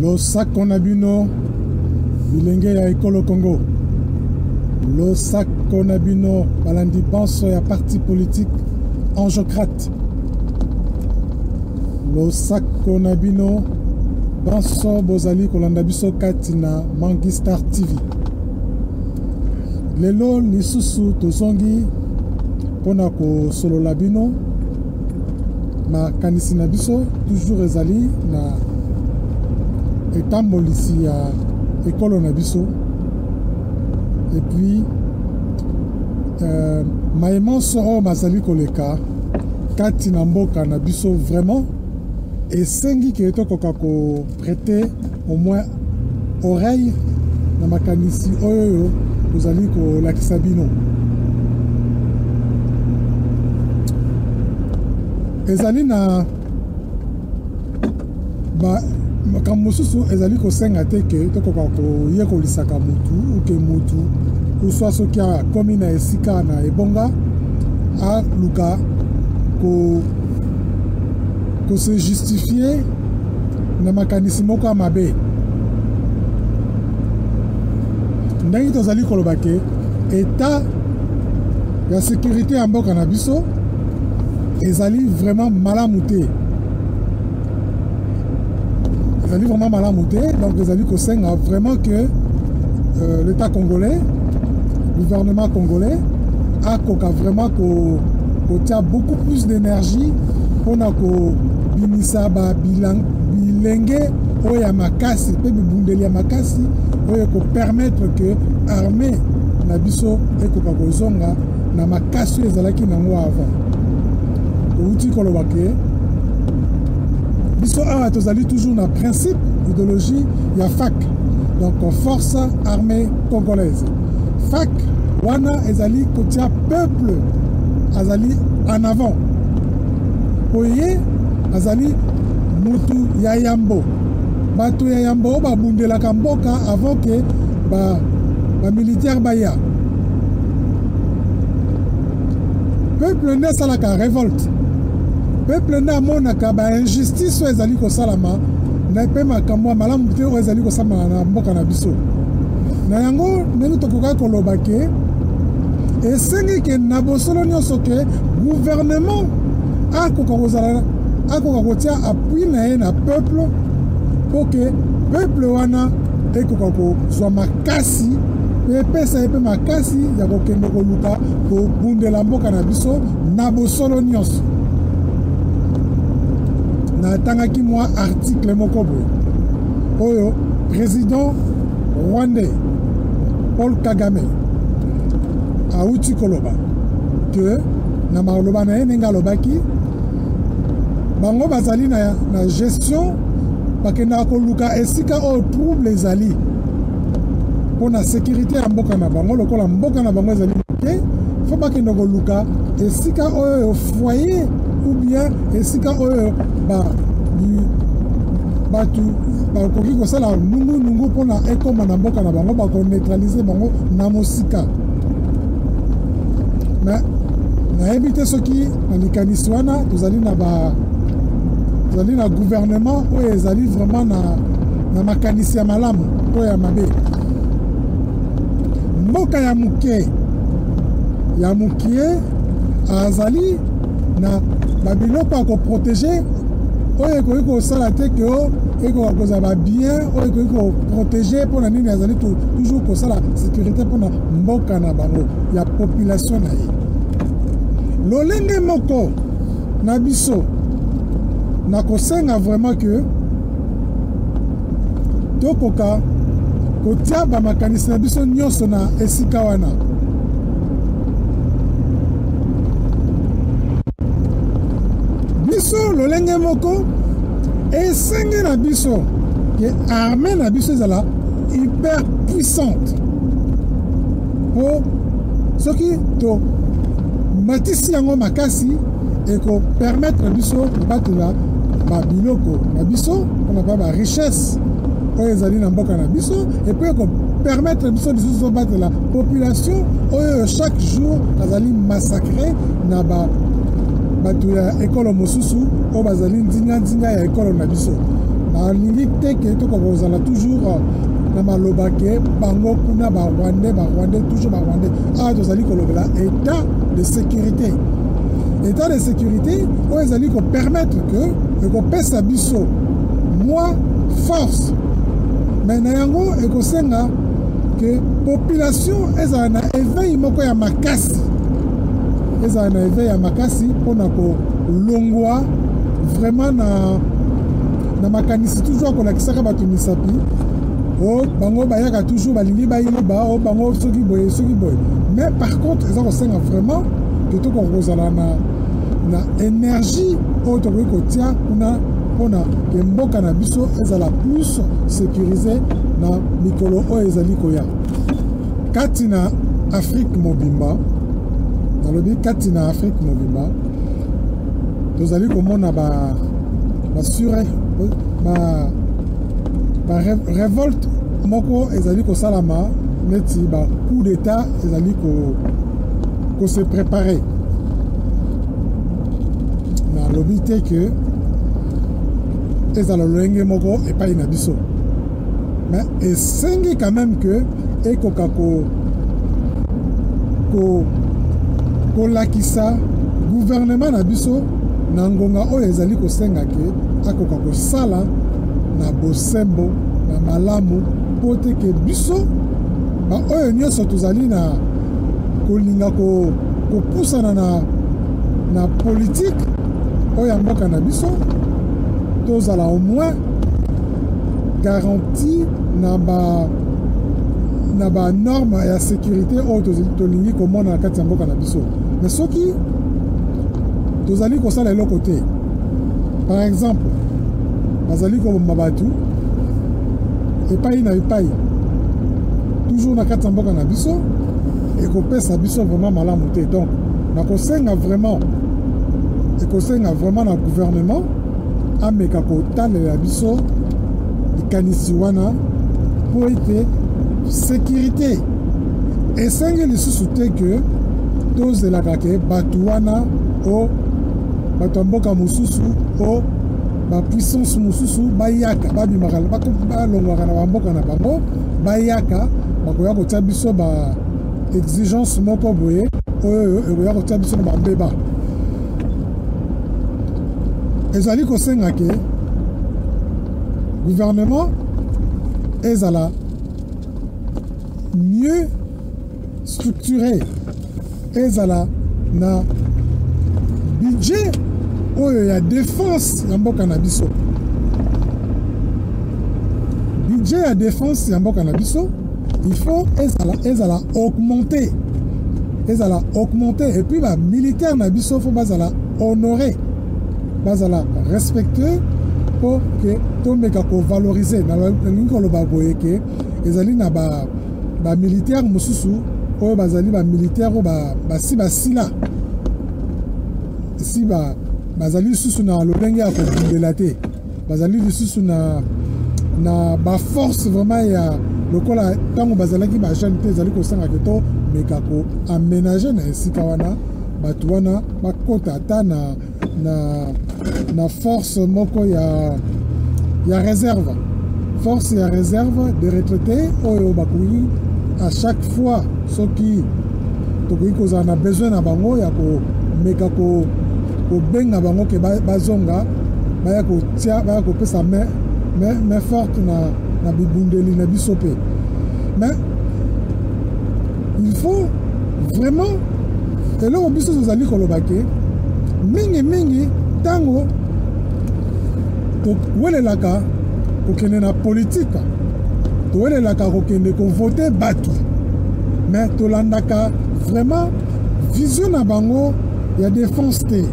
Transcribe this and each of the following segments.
losako na bino bilenge ya ekolo congo losako na bino balandi banso ya parti politique angiocrate losako na bino banso bozali kolanda biso kati na mangistar tv lelo lisusu tozongi mpo na kosolola bino makanisi na biso toujours ezali na etambolisi ya ekolo na biso et puis euh, maye manso oyo mazali koleka kati na mboka na biso vraiment esengi ke tokoka ko prete au moins oreille na makanisi oyo oyo tozali kolakisa bino ezali na makambo mosusu ezali kosenga te ke tokoka koyekolisaka motu uke motu uswa soki akomi na esika na ebonga aluka ko, ko se justifier na makanisi moko ya mabe ndenge tozali koloba ke etat ya sécurité ya mboka na biso ezali vraiment malamu te ezali vraiment malamu te donc ezali kosenga vraiment que euh, l'état congolais gouvernement congolais akoka vraiment kotia ko beaucoup plus d'énergie mpona ko bimisa ba bilenge oyo ya makasi mpe bibundeli ya makasi oyo ekopermettre ke armée na biso ekoka kozonga na makasi oyo ezalaki nango avant outi koloba ke biso awa tozali toujours na principe idéologie ya fac donc force armée congolaise fac wana ezali kotia peuple azali en avant mpo ye azali mutu ya yambo bato ya yambo oyo babundelaka mboka avant ke bamilitaire ba baya peuple nde asalaka revolte peuple nde amonaka bainjustice oyo ezali kosalama na mpe makambo ya malamu te oyo ezali kosalama na mboka na biso na yango ndenge tokokaki koloba ke esengi ke na bosolo nyonso ke gouvernement akoka kozala akoka kotia appui na ye na peuple mpo ke peuple wana ekoka kozwa makasi mpe epesa ye mpe makasi ya kokende koluka kobundela mboka na biso na bosolo nyonso natangaki mwa artikle moko boye oyo président Rwandais Paul Kagame awuti koloba que na maloba na ye ndenge alobaki bango bazali na, na gestion bakendaka koluka esika oyo trouble ezali mpo na sécurité ya mboka na bango lokola mboka na bango ezali moke fo bakende koluka esika oyo foyer ou bien esika oyo ba, bato bakoki kosala nungunungu mpo na ekoma na mboka na bango bakoneutralize bango na mosika me nayebi te soki na likanisi wana tozali na ba tozali na gouvernement oyo ezali vraiment na, na makanisi ya malamu oyo ya mabe mboka ya moke ya mokie azali na babiloko ya koprotege oyo ekoki kosala te ke o ekoka kozala babien oyo ekoki koprotege mpo na nini azali toujours kosala sécurité mpo na mboka na bango ya population na ye lolenge moko na biso na kosenga vraiment ke tokoka kotia bamakanisi na biso nyonso na esika wana biso lolenge moko esenge na biso ke arme na biso ezala hyper puissante mpo soki tomatisi yango makasi ekopermettre biso kobatela babiloko na biso mpona mpa barichesse oyo ezali na mboka na biso epe ekopermettre biso lisusu tobatela population oyo chaque jour azali massacre na ba bato ya ekolo mosusu oyo bazali nzinganzinga ya ekolo na biso nalingi te ke tokoka kozala toujours euh, na maloba ke bango kuna barwandais barwandais toujours barwandais awa ah, tozali kolobela état de sécurité état de sécurité oyo ezali kopermettre ke ekopesa biso mwa force me na yango ekosenga que population ezala na éveil moko ya makasi ezala na éveil ya makasi mpo na kolongwa vraiment na, na makanisi toujours ya kolakisaka bato misapi o bango bayaka toujours balingi bayiba o bango soki boye soki boye mais par contre eza kosenga vraiment ke tokoka kozala na, na énergie oyo tokoki kotia kuna mpo na ke mboka na biso ezala plus sécurise na mikolo oyo ezali koya kati na afrike mobimba nalobi kati na afrike mobimba tozali komona ba basure ba, ba revolte moko ezali kosalama neti ba coup d'état ezali ko, ko se préparer nalobi te ke ezala lolenge moko epai na biso mais esengi quand même que ekoka ko ko kolakisa gouvernement na biso na ngonga oyo ezali kosenga ke akoka kosala na bosembo na malamu mpo te ke biso baoyo nyonso tozali na kolinga ko, kopusana na, na politike oyo ya mboka na biso tozala au moins garanti na ba na ba norme ya sécurité oyo tolingi komona na kati ya mboka na biso mais soki tozali kosala eloko te par exemple bazali kobomba bato epai na epai toujours na kati ya mboka na biso ekopesa biso vraiment malamu te donc nakosenga vraiment ekosenga vraiment na gouvernement ameka kotalela biso likanisi wana mpo ete sekirite esengi lisusu te ke tozelaka ke bato wana o bato ya mboka mosusu o bapuissance mosusu bayaka babimaka balongwaka na bamboka na bango bayaka bakoya kotya biso ba exigence moko boye oyo ekoya kotya biso na bambeba ezali kosenga ke gouvernement ezala mieux structuré ezala na budget oyo ya défense ya mboka na biso budget ya défense ya mboka na biso il faut ezala ezala augmenter ezala augmenter et puis ba militaire na biso faut bazala honorer bazala respectueux mpo ke tomeka kovalorize nalingi koloba boye ke ezali na bamilitaire ba mosusu oyo bazali bamilitaire oyo basi ba, basila si bazali ba, lisusu na lolenge ya kobundela te bazali lisusu na na baforce vraiment ya lokola ntango bazalaki bajeune te ezali kosanga ke to meka ko amenage na esika wana bato wana bakota ata na, na, na force moko ya, ya réserve force ya réserve de retraité oyo bakoki à chaque fois soki tokoki kozala na besoin na bango ya komeka kobenga bango ke bazonga baya kotia baya kopesa main main main forte na na bibundeli na biso mpe mais il faut vraiment eloko biso tozali koloba ke mingimingi ntango towelelaka kokende na politike towelelaka kokende kovote bato mais tolandaka vraiment vision na bango ya defense te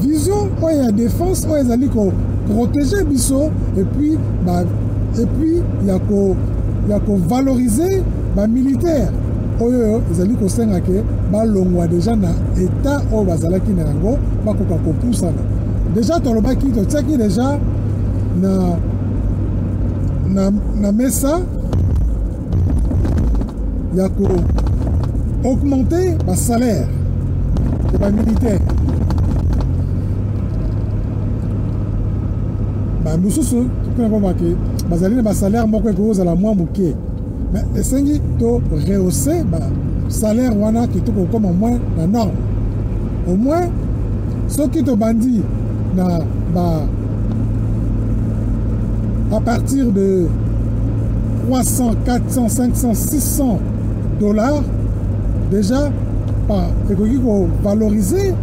vision oyo ya defense oyo ezali koprotege biso epuis ba epuis ya ko ya kovalorize bamilitaire oyo ezali kosenga ke balongwa deja na etat oyo bazalaki na yango bakoka kopusana deja tolobaki totiaki deja na, na, na mesa ya ko augmenter ba salaire ya ba militaire ba mosusu tokona babake bazali na ba salaire moko ekozala mwa moke mais esengi to rehausse ba salaire wana kitoko kokoma moins na norme au moins soki tobandi na ba à partir de 300, 400, 500, 600 dollars déjà par ekoki kovaloriser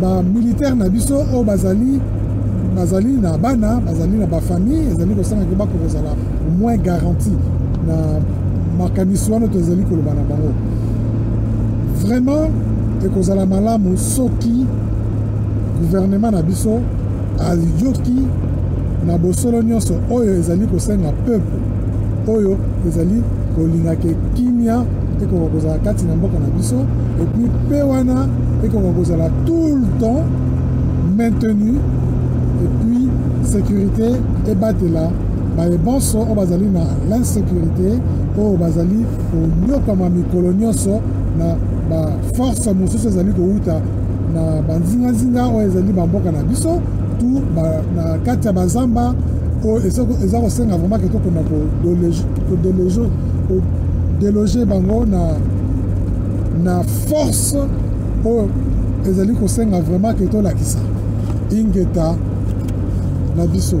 bamilitaire na biso oyo bazali bazali na bana bazali na bafamille ezali kosanga ke bako kozala moins garanti na makanisi wana tozali koloba na bango vraiment ekozala malamu soki guvernema na biso ayoki na bosolo nyonso oyo ezali kosenga peuple oyo ezali kolinga ke kimia ekoka kozala kati na mboka na biso epuis mpe wana ekoka kozala tout le temps maintenu epuis sécurité ebatela baye banso oyo bazali na l'insécurité oyo bazali konyokwama mikolo nyonso na baforce mosusu ezali kowuta na banzinganzinga oyo ezali bamboka na biso tu na kati ya bazamba oyo eza kosenga vraimen ke tokenda kodeloge bango na, na force oyo ezali kosenga vraimen ke tolakisa ingeta na biso